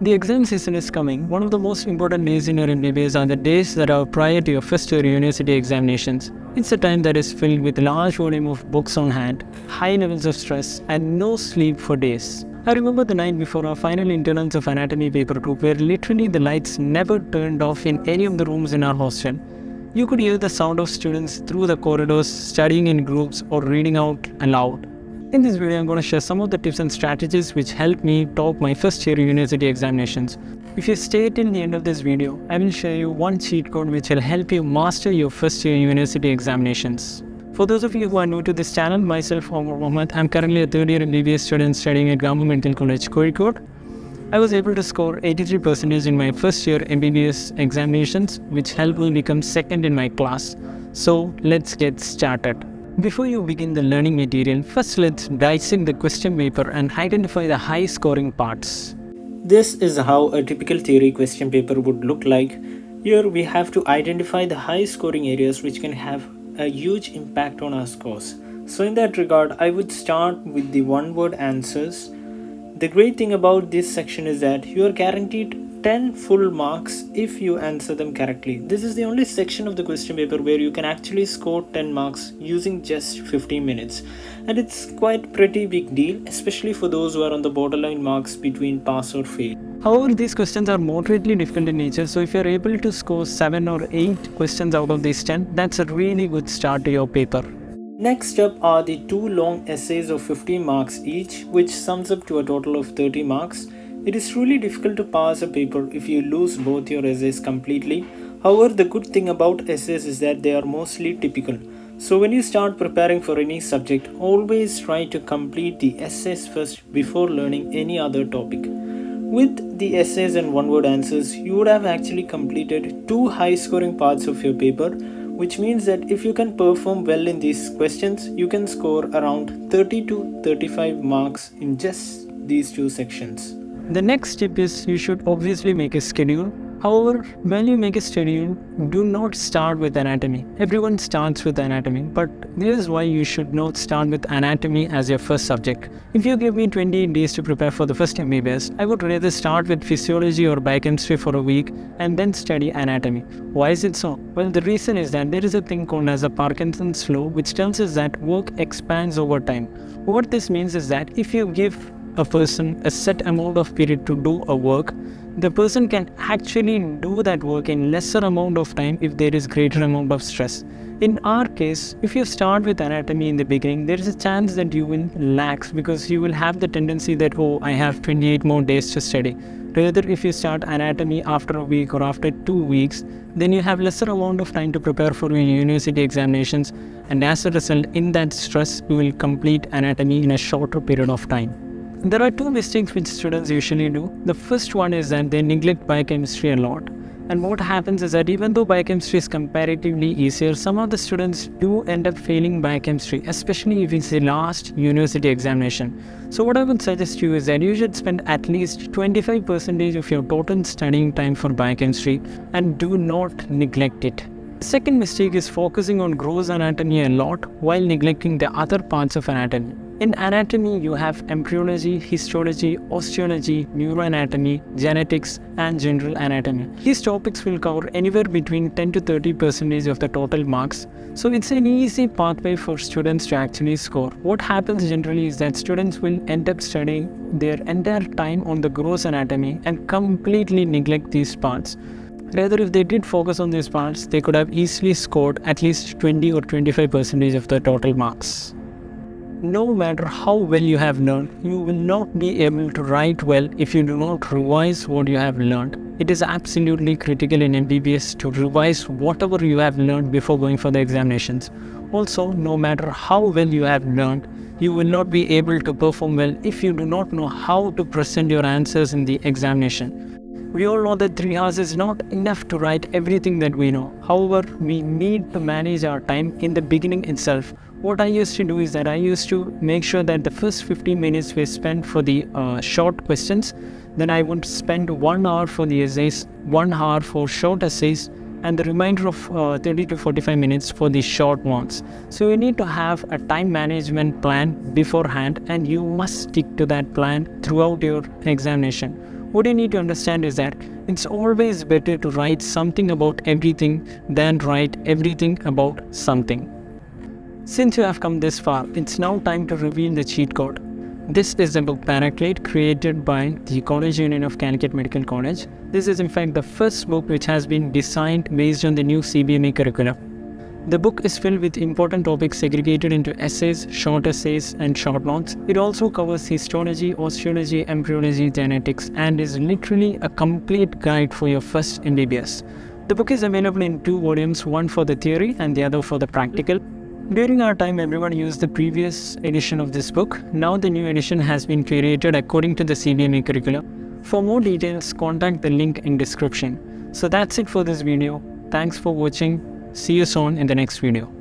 The exam season is coming. One of the most important days in your MBBS are the days that are prior to your first year university examinations. It's a time that is filled with large volume of books on hand, high levels of stress, and no sleep for days. I remember the night before our final internals of anatomy paper group where literally the lights never turned off in any of the rooms in our hostel. You could hear the sound of students through the corridors studying in groups or reading out aloud. In this video, I'm going to share some of the tips and strategies which helped me top my first year university examinations. If you stay till the end of this video, I will share you one cheat code which will help you master your first year university examinations. For those of you who are new to this channel, myself Omer Mohammed, I'm currently a third year MBBS student studying at Government Medical College, Kozhikode. I was able to score 83% in my first year MBBS examinations, which helped me become second in my class. So let's get started. Before you begin the learning material, first let's dissect the question paper and identify the high scoring parts. This is how a typical theory question paper would look like. Here we have to identify the high scoring areas which can have a huge impact on our scores. So in that regard, I would start with the one word answers. The great thing about this section is that you are guaranteed 10 full marks if you answer them correctly. This is the only section of the question paper where you can actually score 10 marks using just 15 minutes. And it's quite pretty big deal, especially for those who are on the borderline marks between pass or fail. However, these questions are moderately difficult in nature, so if you're able to score 7 or 8 questions out of these 10, that's a really good start to your paper. Next up are the two long essays of 15 marks each, which sums up to a total of 30 marks. It is truly difficult to pass a paper if you lose both your essays completely. However, the good thing about essays is that they are mostly typical. So when you start preparing for any subject, always try to complete the essays first before learning any other topic. With the essays and one word answers, you would have actually completed two high scoring parts of your paper, which means that if you can perform well in these questions, you can score around 30 to 35 marks in just these two sections. The next tip is you should obviously make a schedule. However, when you make a schedule, do not start with anatomy. Everyone starts with anatomy, but this is why you should not start with anatomy as your first subject. If you give me 20 days to prepare for the first MBBS, I would rather start with physiology or biochemistry for a week and then study anatomy. Why is it so? Well, the reason is that there is a thing called as a Parkinson's law, which tells us that work expands over time. What this means is that if you give a person a set amount of period to do a work, the person can actually do that work in lesser amount of time if there is greater amount of stress. In our case, if you start with anatomy in the beginning, there is a chance that you will lax because you will have the tendency that, oh, I have 28 more days to study. Rather, if you start anatomy after a week or after two weeks, then you have lesser amount of time to prepare for your university examinations and as a result, in that stress, you will complete anatomy in a shorter period of time. There are two mistakes which students usually do. The first one is that they neglect biochemistry a lot. And what happens is that even though biochemistry is comparatively easier, some of the students do end up failing biochemistry, especially if it's the last university examination. So what I would suggest to you is that you should spend at least 25% of your total studying time for biochemistry and do not neglect it. Second mistake is focusing on gross anatomy a lot while neglecting the other parts of anatomy. In anatomy, you have embryology, histology, osteology, neuroanatomy, genetics, and general anatomy. These topics will cover anywhere between 10 to 30 percent of the total marks. So it's an easy pathway for students to actually score. What happens generally is that students will end up studying their entire time on the gross anatomy and completely neglect these parts. Rather, if they did focus on these parts, they could have easily scored at least 20 or 25 percent of the total marks no matter how well you have learned, you will not be able to write well if you do not revise what you have learned. It is absolutely critical in MBBS to revise whatever you have learned before going for the examinations. Also, no matter how well you have learned, you will not be able to perform well if you do not know how to present your answers in the examination. We all know that 3 hours is not enough to write everything that we know. However, we need to manage our time in the beginning itself what I used to do is that I used to make sure that the first 15 minutes were spent for the uh, short questions. Then I would spend one hour for the essays, one hour for short essays, and the remainder of uh, 30 to 45 minutes for the short ones. So you need to have a time management plan beforehand and you must stick to that plan throughout your examination. What you need to understand is that it's always better to write something about everything than write everything about something. Since you have come this far, it's now time to reveal the cheat code. This is the book Paraclete created by the College Union of Calicut Medical College. This is in fact the first book which has been designed based on the new CBME curriculum. The book is filled with important topics segregated into essays, short essays, and short notes. It also covers histology, osteology, embryology, genetics, and is literally a complete guide for your first MBBS. The book is available in two volumes, one for the theory and the other for the practical. During our time, everyone used the previous edition of this book. Now the new edition has been curated according to the CBME curriculum. For more details, contact the link in description. So that's it for this video. Thanks for watching. See you soon in the next video.